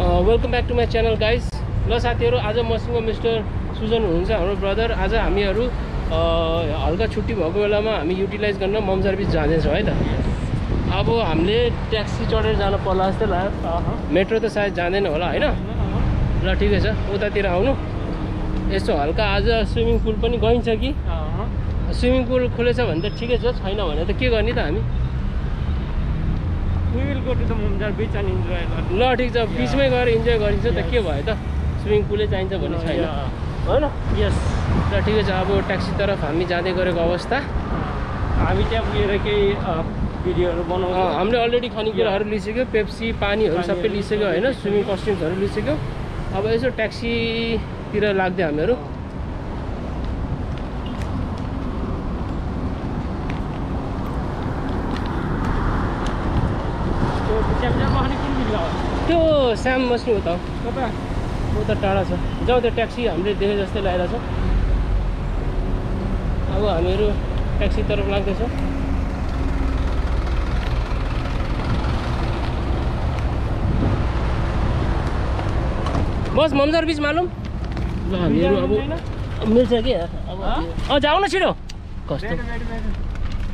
Welcome back to my channel guys ल साथीहरू आज मसँग मिस्टर सुजन हुनुहुन्छ हाम्रो ब्रदर आज हामीहरू हल्का छुट्टी भएको बेलामा हामी युटिलाइज गर्न मम सर्भिस जाँदैछौँ है त? अब हामीले ट्याक्सी चढेर जानु पर्ला जस्तो लाग्यो मेट्रो त सायद जाँदैन होला होइन? ल ठिकै छ। उतातिर आउनु। यसो हल्का आज स्विमिङ पुल पनि गइन्छ कि? स्विमिङ पुल खुलेछ भने त ठिकै छ छैन भने त के गर्ने त हामी? ल ठिक छ। बिचमै गएर इन्जोय गरिन्छ त के भयो त? स्विमिङ पुलै चाहिन्छ भन्ने छैन। होइन? यस र ठिकै छ। अब ट्याक्सीतर्फ हामी जाँदै गरेको अवस्था। हामी त्यहाँ पुगेर केही भिडियोहरू अँ, बनाउँछौँ। हामीले अलरेडी खानेकुराहरू लिइसक्यो पेप्सी पानीहरू सबै लिइसक्यो होइन? स्विमिङ कस्ट्युम्सहरू लिइसक्यो। अब यसो ट्याक्सीतिर लाग्दै हामीहरू त्यो च्याप्चापमा अनि कुन भिडियो हो स्याम बस्ने हो त। कता? ऊ त टाढा छ। जाउँ त्यो ट्याक्सी हामीले देखे जस्तै लगाएर छ। अब हामीहरू ट्याक्सीतर्फ लाग्दैछौँ। बस ममजर बिच मालुम? ल हामीहरू अब मिल्छ कि? यार अब? अँ? जाऊ न छिटो। कस्तो।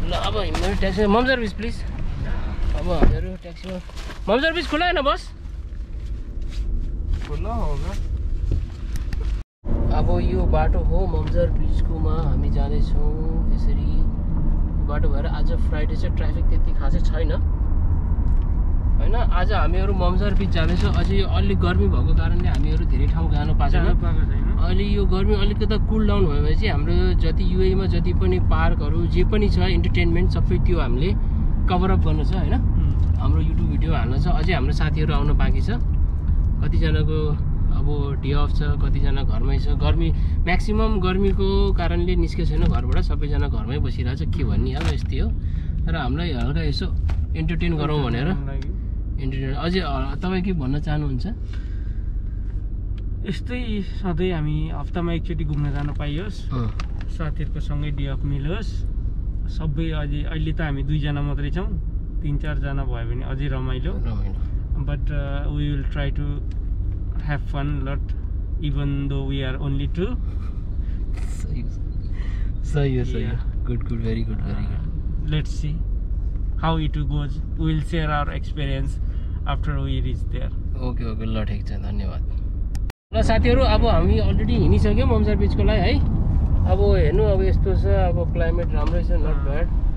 ल अब हामीहरू ट्याक्सी ममजर बिच प्लिज अब हामीहरू ट्याक्सीमा ममजर बिच खुला होइन बस? खुल्ला अब यो बाटो हो ममजर बिचकोमा हामी जाँदैछौँ यसरी बाटो भएर आज फ्राइडे चाहिँ ट्राफिक त्यति खासै छैन। होइन आज हामीहरू ममजर बिच जाँदैछौँ अझै यो अलिक गर्मी भएको कारणले हामीहरू धेरै ठाउँ जानु पाएको छैन। अहिले यो गर्मी अलिकति कुल डाउन भयो भने चाहिँ हाम्रो जति युएमा जति पनि पार्कहरू जे पनि छ इन्टरटेनमेन्ट सबै त्यो हामीले कभरअप गर्नु छ होइन? हाम्रो युट्युब भिडियो हाल्नु छ। अझै हाम्रो साथीहरू आउनु बाँकी छ। कतिजनाको अब डे अफ छ कतिजना घरमै छ। गर्मी म्याक्सिमम् गर्मीको कारणले निस्केको छैन घरबाट। सबैजना घरमै बसिरहेको छ के भन्ने अब यस्तै हो। तर हामीलाई हल्का यसो इन्टरटेन गरौँ भनेर। इन्टरटेन अझै तपाईँ के भन्न चाहनुहुन्छ? यस्तै सधैँ हामी हप्तामा एकचोटि घुम्न जान पाइयोस्। साथीहरूको सँगै डे अफ मिलोस्। सबै अझै अहिले त हामी दुईजना मात्रै छौँ। तिन चारजना भयो भने अझै रमाइलो। रमाइलो। but uh, we will try to have fun lot even though we are only two सही हो सही हो सही हो Yeah. Good good very good very good let's see how it goes we will share our experience after we reach there okay okay ल ठिक छ धन्यवाद ल साथीहरू अब हामी अलरेडी हिँडिसक्यौँ ममसार बिचको लागि है अब हेर्नु अब यस्तो छ अब क्लाइमेट राम्रै छ नट ब्याड अब यहाँ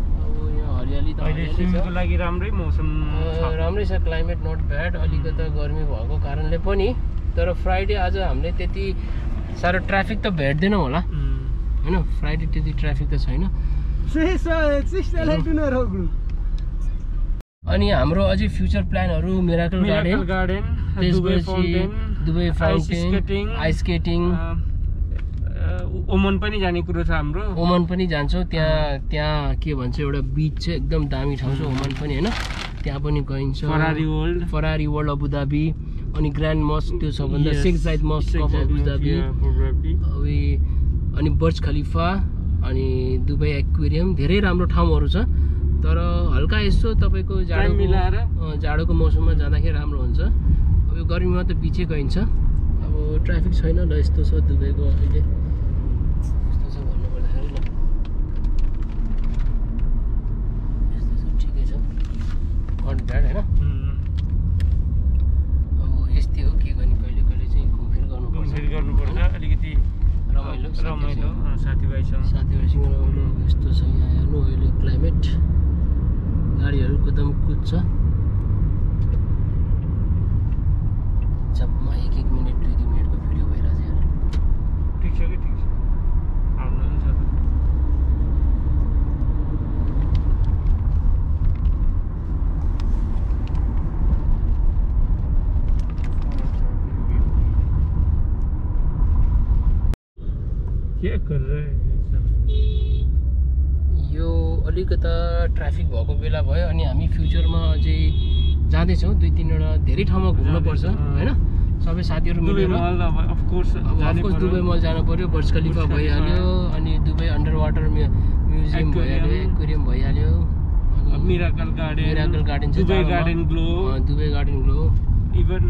हरियाली त अहिले हरियाली स्विमिङको छ लागि राम्रै मौसम राम्रै छ क्लाइमेट नट ब्याड अलिकति गर्मी भएको कारणले पनि। तर फ्राइडे आज हामीले त्यति साह्रो ट्राफिक त भेट्दैनौँ होला। होइन फ्राइडे त्यति ट्राफिक त छैन। अनि हाम्रो अझै फ्युचर प्लानहरू मिराकल गार्डन त्यसपछि Dubai fountain ice skating Oman पनि जाने कुरो छ हाम्रो। ओमान पनि जान्छौँ त्यहाँ त्यहाँ के भन्छ एउटा बिच चाहिँ एकदम दामी ठाउँ छ ओमान पनि होइन? त्यहाँ पनि गइन्छ। Ferrari World Ferrari World Abu Dhabi अनि ग्रान्ड मस्क त्यो सबभन्दा सिक्स साइड मस्क अफ अबुधाबी अनि बर्ज खलिफा अनि दुबई एक्वेरियम धेरै राम्रो ठाउँहरू छ। तर हल्का यसो तपाईँको जाडोको मिलाएर? जाडोको मौसममा जाँदाखेरि राम्रो हुन्छ। अब यो गर्मीमा त बिचै गइन्छ। अब ट्राफिक छैन ल यस्तो छ दुबईको अहिले। कुदम कुद्छ जबमा एक एक मिनट दुई दुई मिनटको भिडियो भइरहेछ यार ठिक छ कि ठिक छ हाम्रो पनि छ त। कर रहे हैं? यो अलिकता ट्राफिक भएको बेला भयो अनि हामी फ्युचरमा अझै जाँदैछौँ। दुई तिनवटा धेरै ठाउँमा घुम्नुपर्छ होइन? सबै साथीहरू मिलेर। अफकोर्स अफकोर्स दुबई मल जानु पऱ्यो बर्ज खलिफा। भइहाल्यो अनि दुबई अन्डर वाटर म्युजियम भइहाल्यो। एक्वेरियम भइहाल्यो miracle garden miracle garden Dubai garden glow Dubai garden glow even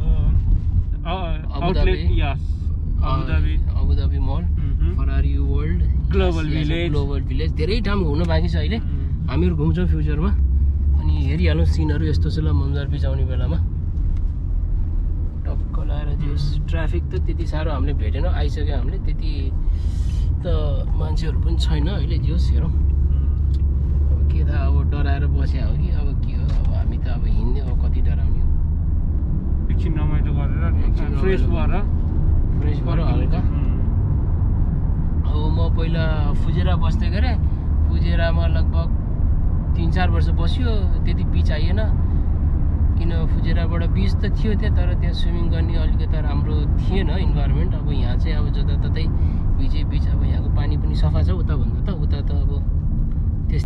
go uh, Abu outlet Dhabi. yes Abu Dhabi Abu Dhabi mall. Ferrari World Global village. Global village धेरै ठाउँ घुम्नु बाँकी छ अहिले. हामीहरू घुम्छौँ फ्युचरमा अनि हेरिहालौँ सिनहरू यस्तो छ ल मन्जार बिच आउने बेलामा। टक्क लगाएर जोस् ट्राफिक त त्यति साह्रो हामीले भेटेन आइसक्यो हामीले। त्यति त मान्छेहरू पनि छैन अहिले जोस् हेरौँ. अब के थाहा अब डराएर बस्या हो कि? अब के हो? अब हामी त अब हिँड्ने हो कति डराउने हो। एकछिन रमाइलो गरेर फ्रेस। भएर। फ्रेस भएर हल्का। म पहिला फुजेरा बस्दै गरेँ। फुजेरामा लगभग तिन चार वर्ष बस्यो त्यति बिच आइएन। किन फुजेराबाट बिच त थियो त्यहाँ तर त्यहाँ स्विमिङ गर्ने अलिकति राम्रो थिएन इन्भाइरोमेन्ट। अब यहाँ चाहिँ अब जताततै बिचै बिच अब यहाँको पानी पनि सफा छ उताभन्दा त। उता त अब त्यस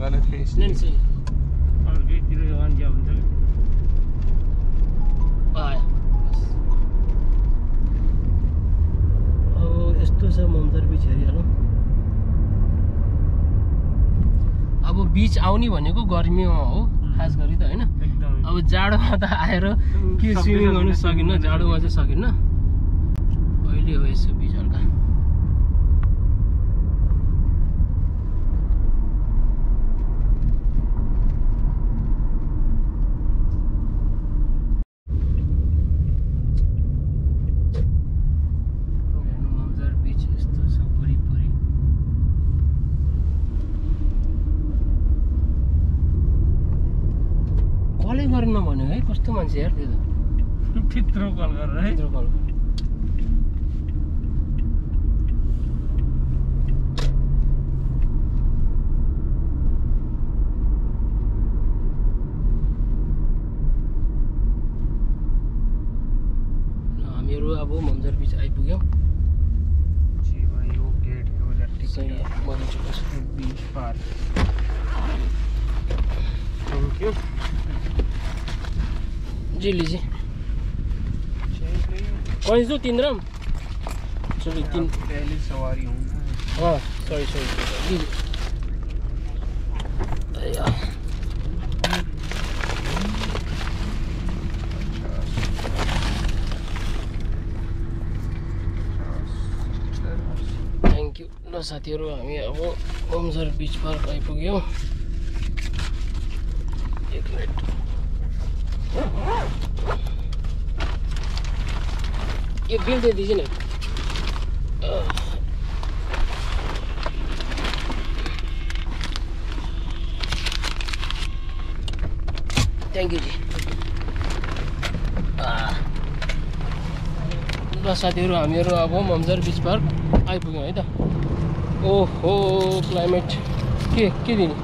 यस्तो छ ममतार बिच हेरिहालौँ अब बिच आउने भनेको गर्मीमा हो खास गरी त होइन। अब जाडोमा त आएर के स्विमिङ गर्नु सकिन्न। जाडोमा चाहिँ सकिन्न। अहिले हो यसो बिच हल्का हेर्नु ममजार बिच यस्तो छ वरिपरि कलै गरेन भन्यो है कस्तो मान्छे यार त्यो त त्यत्रो कल गरेर है कल हामीहरू अब ममजार बिच आइपुग्यौँ जी भाई वो गेट है उधर सही है बगिचुको छ बीच पार थैंक यू जी लीजिए। कौन सी तीन रम? चलो तीन। पहली सवारी हूँ। ना हाँ सॉरी लीजिए साथीहरू हामी अब ओमसर बिच पार्क आइपुग्यौँ ये बिल दे दीजिए ना थ्याङ्क यू जी। ल साथीहरू हामीहरू अब ममजर बिच पार्क आइपुग्यौँ है त ओहो क्लाइमेट के के दिने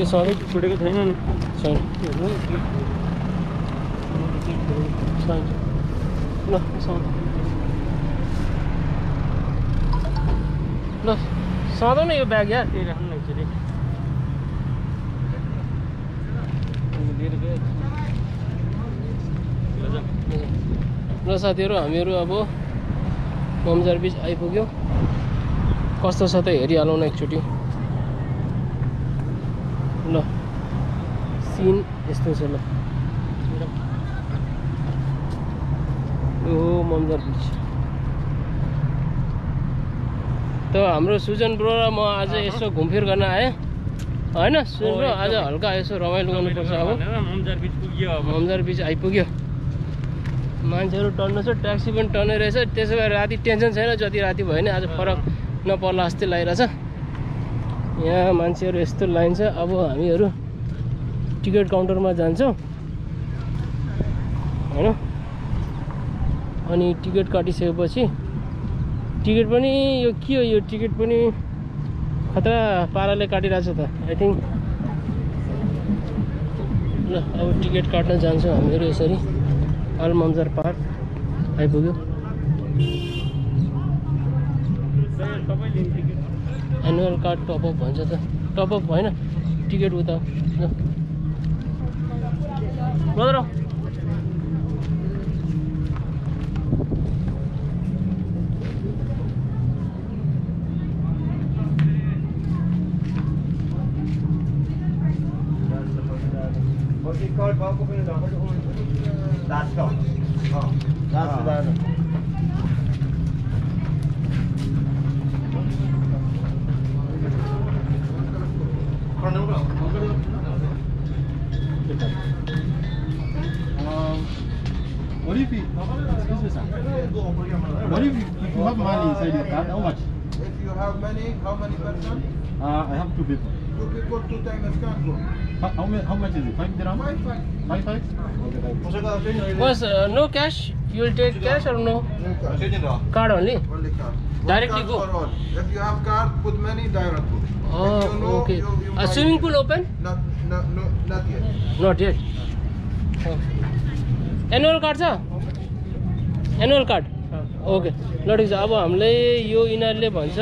यो सबै छुटेको छैन नि सधौँ ल सधौँ न यो ब्याग यार त्यही राख्नु न एकचोटि। ल साथीहरू हामीहरू अब ममजार बिच आइपुग्यौँ कस्तो छ त हेरिहालौँ न एकचोटि ल सिन यस्तो छ ल ओहो ममजार बिच त हाम्रो सुजन ब्रो र म आज यसो घुमफिर गर्न आएँ। होइन सुजन ब्रो आज हल्का यसो रमाइलो गर्नुपर्छ अब। भनेर ममजार बिच पुग्यो अब। ममजार बिच आइपुग्यो। मान्छेहरू टन्नु छ ट्याक्सी पनि टन्ने रहेछ। त्यसो भए राति टेन्सन छैन जति राति भयो भने आज फरक नपर्ला जस्तै लागिरहेछ। यहाँ मान्छेहरू यस्तो लाइन छ। अब हामीहरू टिकट काउन्टरमा जान्छौँ। होइन? अनि टिकट काटिसकेपछि टिकट पनि यो के हो यो टिकट पनि खतरा पाराले काटिरहेको छ त आई थिङ्क ल अब टिकट काट्न जान्छौँ हामीहरू यसरी अल ममजार पार्क आइपुग्यो एनुअल कार्ड टपअप भन्छ त टपअप होइन टिकट उता ल That's ah. the ah. Um, what if you, excuse me sir, what if you, if you have money inside your car, how much? If you have money, how many person? Uh, I have two people. Two people, two times can't go. How, how, much, how much is it? Five dirham? Five, five. Five, five? Okay, thank you. Bus no cash you will take cash or no No cash. Card only Only card. Directly card go. All. If you have card, put many, direct go. If you know, okay you, you swimming it. Pool open Not, no, no, not yet. Not yet annual card छ annual card okay ल ठिक छ अब हामीले यो यिनीहरूले भन्छ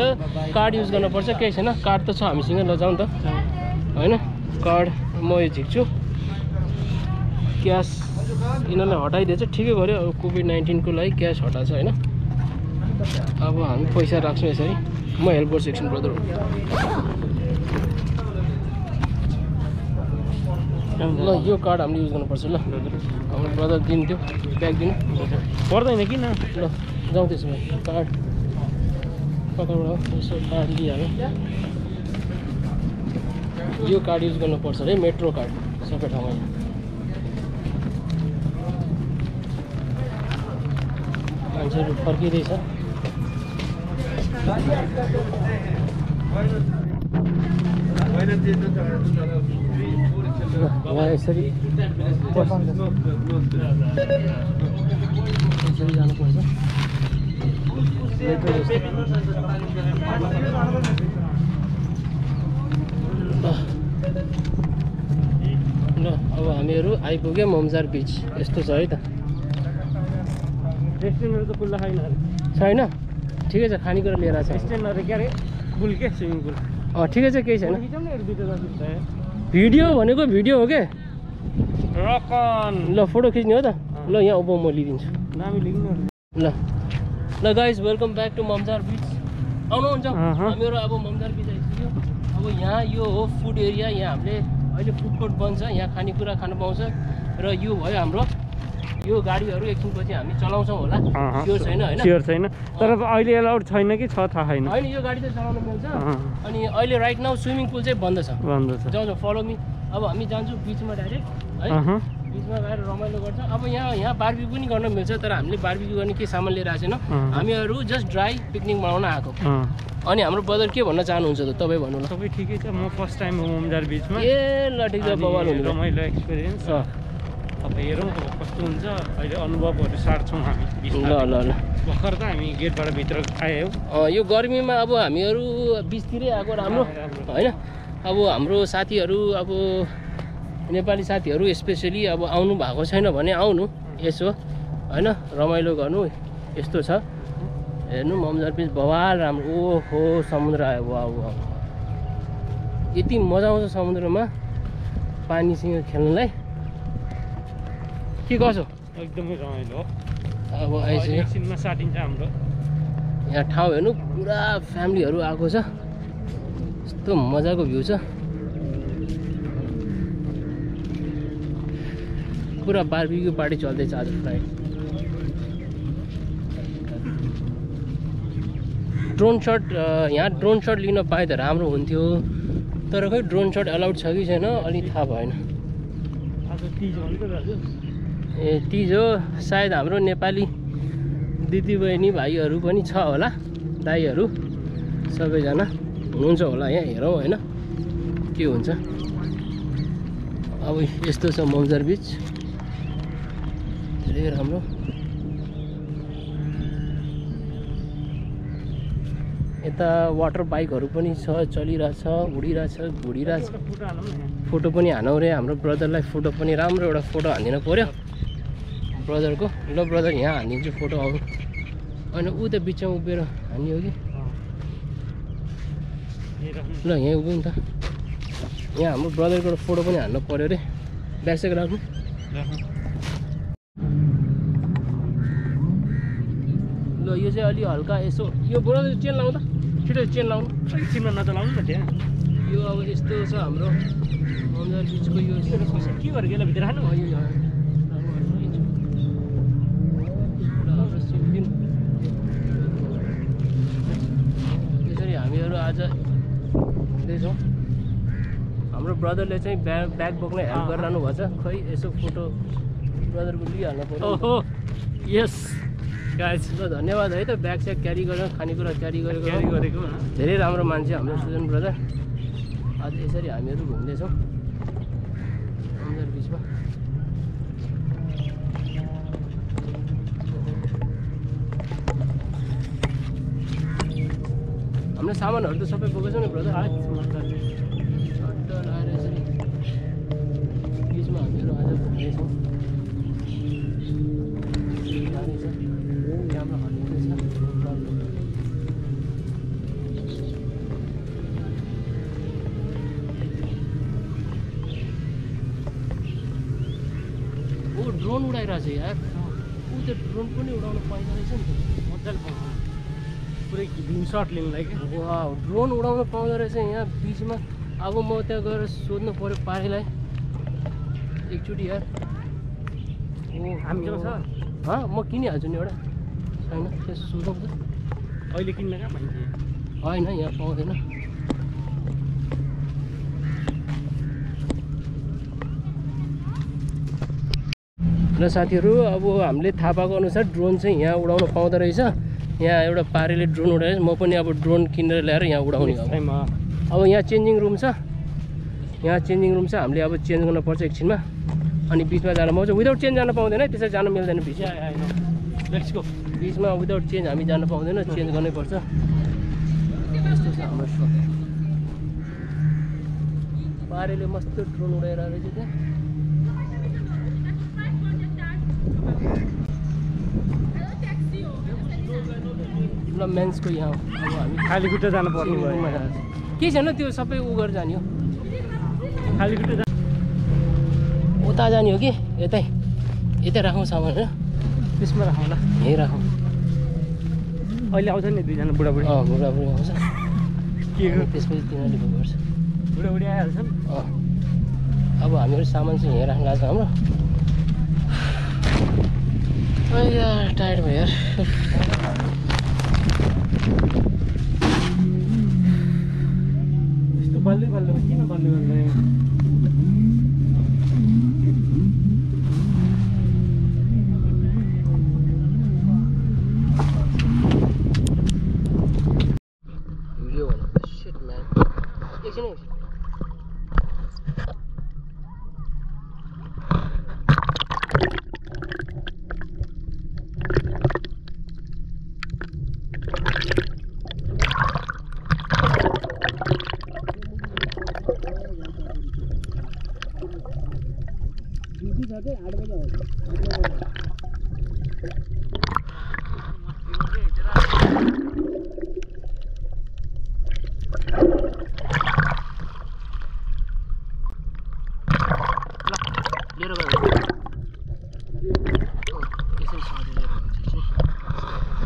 card use गर्नुपर्छ केही छैन कार्ड त छ हामीसँग लजाउँ त होइन कार्ड म यो झिक्छु। क्यास यिनीहरूले हटाइदिएछ ठिकै गऱ्यो अब कोभिड नाइन्टिनको लागि क्यास हटाएको छ होइन? अब हामी पैसा राख्छौँ यसरी। म हेल्प गर्छु एकछिन ब्रदर ल यो कार्ड हामीले युज गर्नुपर्छ ल। हाम्रो ब्रदर दिनु त्यो ब्याग दिनु। पर्दैन किन? ल जाउँ त्यसो भए कार्ड कताबाट? यसो कार्ड लिइहाल्यो यो कार्ड युज गर्नुपर्छ है मेट्रो कार्ड सबै ठाउँमा। मान्छेहरू फर्किँदैछ। उहाँ यसरी यसरी जानुपर्छ। जस्तो ल अब हामीहरू आइपुग्यो ममजार बिच। यस्तो छ है त। रेस्टुरेन्टहरू त खुल्ला छैन छैन? ठिकै छ खानेकुरा लिएर आएको छ। रेस्टुरेन्टहरू के अरे पुल के स्विमिङ पुल? अँ ठिकै छ केही छैन। भिडियो भनेको भिडियो हो क्या रकन। ल फोटो खिच्ने हो त। ल यहाँ अब म लिइदिन्छु ल। ल guys welcome back to Mamzar beach आउनुहुन्छ। हामीहरू अब ममजार बिच अब यहाँ यो हो फुड एरिया यहाँ हामीले अहिले फुड कोर्ट बन्छ यहाँ खानेकुरा खानु पाउँछ। र यो भयो हाम्रो यो गाडीहरू एकछिनपछि हामी चलाउँछौँ होला। त्यो छैन होइन? स्योर छैन। तर अहिले एलाउड छैन कि छ थाहा छैन। होइन यो गाडी चाहिँ चलाउनु मिल्छ। अनि अहिले राइट नाउ स्विमिङ पुल चाहिँ बन्द छ। बन्द छ। जाउँ फलो मी अब हामी जान्छौँ बिचमा डाइरेक्ट है। बिचमा गएर रमाइलो गर्छ। अब यहाँ यहाँ बार्बिक्यू पनि गर्न मिल्छ तर हामीले बार्बिक्यू गर्ने के सामान लिएर आएको छैन। हामीहरू जस्ट ड्राई पिकनिक बनाउन आएको। अनि हाम्रो ब्रदर के भन्न चाहनुहुन्छ त? तपाईँ भन्नु सबै ठिकै छ। म फर्स्ट टाइम हो ममजार बिचमा ए ल ठिक छ बवाल हुनु रमाइलो एक्सपिरियन्स। अब हेरौँ अब कस्तो हुन्छ। अहिले अनुभवहरू साट्छौँ हामी ल। ल ल। भर्खर त हामी गेटबाट भित्र आयौँ। यो गर्मीमा अब हामीहरू बिचतिरै आएको राम्रो। होइन? अब हाम्रो साथीहरू अब नेपाली साथीहरू स्पेसली अब आउनु भएको छैन भने आउनु यसो होइन रमाइलो गर्नु यस्तो छ। हेर्नु ममजार पिच बवाल राम्रो ओहो समुद्र आयो वा वा यति मजा आउँछ समुद्रमा पानीसँग खेल्नुलाई। के कसो एकदमै रमाइलो हो। अब एकछिनमा साटिन्छ हाम्रो। यहाँ ठाउँ हेर्नु पुरा फ्यामिलीहरू आएको छ। यस्तो मजाको भ्यू छ। पुरा बार्बिक्यू पार्टी चल्दैछ आज फ्राइड ड्रोन सट यहाँ ड्रोन सट लिन पाए त राम्रो हुन्थ्यो। तर खै ड्रोन सट एलाउड छ कि छैन अलिक थाहा भएन। ए तिज हो सायद हाम्रो नेपाली दिदीबहिनी भाइहरू पनि छ होला दाईहरू सबैजना। हुनुहुन्छ होला यहाँ हेरौँ होइन के हुन्छ। अब यस्तो छ मौजार बिच। धेरै राम्रो। यता वाटर बाइकहरू पनि छ चलिरहेछ उडिरहेछ घुडिरहेछ। फोटो पनि हानौँ रे हाम्रो ब्रदरलाई फोटो पनि राम्रो एउटा फोटो हानिदिनु पऱ्यो ब्रदरको ल ब्रदर यहाँ हानिदिन्छु फोटो आउनु होइन ऊ त बिचमा उभिएर हान्ने हो कि? ल यहीँ उभिउँ नि त। यहाँ हाम्रो ब्रदरको फोटो पनि हान्नु पऱ्यो अरे ब्यागसेग राख्नु। यो चाहिँ अलि हल्का यसो यो ब्रदर चेन लाउँदा? छिटो चेन लाउनु एकछिनमा नचलाउनु न त्यहाँ। यो अब यस्तो छ हाम्रो बिचको यो के भित्र खानु यो यसरी हामीहरू आज हुँदैछौँ हाम्रो ब्रदरले चाहिँ ब्या ब्याग बोक्न हेल्प गरिरहनु भएको छ। खै यसो फोटो ब्रदरको लिइहाल्नु पर्यो। यस। ल धन्यवाद है त ब्याग स्याग क्यारी गरेर खानेकुरा क्यारी गरेको। क्यारी गरेको धेरै राम्रो मान्छे हाम्रो सुजन ब्रदर आज यसरी हामीहरू घुम्दैछौँ। बिचमा हामीले सामानहरू त सबै बोकेछौँ नि ब्रदर यार ऊ त्यो ड्रोन पनि उडाउनु पाइँदो रहेछ नि त। मजाले पाउँछ पुरै ग्रिन सर्ट लिनुलाई वा ड्रोन उडाउनु पाउँदो रहेछ यहाँ बिचमा। अब म त्यहाँ गएर सोध्नु पऱ्यो पारीलाई। एकचोटि यार। ओ हामीसँग छ? हँ। म किनिहाल्छु नि एउटा। छैन त्यस सोधौँ त। अहिले किन्न कहाँ मान्छे होइन यहाँ पाउँदैन। र साथीहरू अब हामीले थाहा पाएको अनुसार ड्रोन चाहिँ यहाँ उडाउनु पाउँदो रहेछ। यहाँ एउटा पारीले ड्रोन उडाएछ म पनि अब ड्रोन किनेर ल्याएर यहाँ उडाउने अब यहाँ चेन्जिङ रुम छ। यहाँ चेन्जिङ रुम छ। हामीले अब चेन्ज गर्नुपर्छ एकछिनमा। अनि बिचमा जान पाउँछ। विदाउट चेन्ज जान पाउँदैन। है त्यसरी जान मिल्दैन बिच बिचमा विदाउट चेन्ज हामी जान पाउँदैन। चेन्ज गर्नै पर्छ। यस्तो छ हाम्रो पारेले मस्तो ड्रोन उडाएर रहेछ त्यहाँ। ल मेन्सको यहाँ हो। अब हामी खाली खुट्टा जानु पर्ने भयो। केही छैन त्यो सबै उ गरेर जाने हो। खाली खुट्टा जा उता जाने हो कि? यतै। यतै राखौँ सामान होइन त्यसमा राखौँला यहीँ राखौँ। अहिले आउँछ नि दुईजना बुढाबुढी। अँ बुढाबुढी आउँछ। के त्यसपछि तिनीहरूले गर्छ। बुढाबुढी आइहाल्छन् अँ। अब हामीहरू सामान चाहिँ यहीँ राख्नु गएको छ हाम्रो। टायर्ड भयो यार यस्तो बल्लै बल्लै किन बल्लै भिडियो भन्नु सिट म्यान एकछिन है। लिएर गयो भने। अँ, यसरी सधैँ लिएर गयो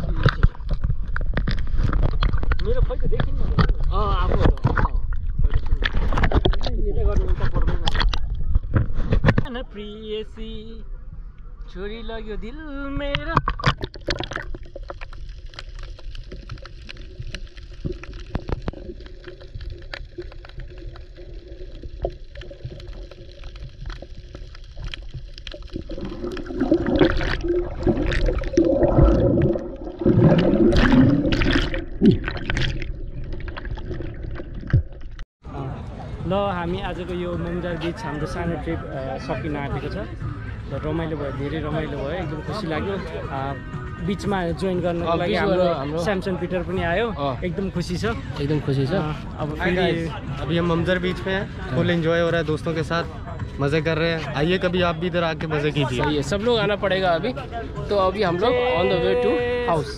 भने चाहिँ। मेरो खै त देखिन्न अँ आफू यता गर्नु उता पर्दैन प्रियसी छोरी लग्यो दिल मेरो। ल हामी आजको यो ममजार बिच हाम्रो सानो ट्रिप सकिन आँटेको छ। र रमाइलो भयो धेरै रमाइलो भयो एकदम खुसी लाग्यो। बिचमा जोइन गर्नको लागि हाम्रो हाम्रो- स्यामसन पिटर पनि आयो। एकदम खुसी छ। एकदम खुसी छ। अब अभी हम ममजर बीच पे हैं फुल एंजॉय हो रहा है दोस्तों के साथ। मज़े कर रहे हैं। आइए कभी आप भी इधर आके मज़े कीजिए। सब लोग आना पड़ेगा अभी। तो अभी हम लोग on the way to house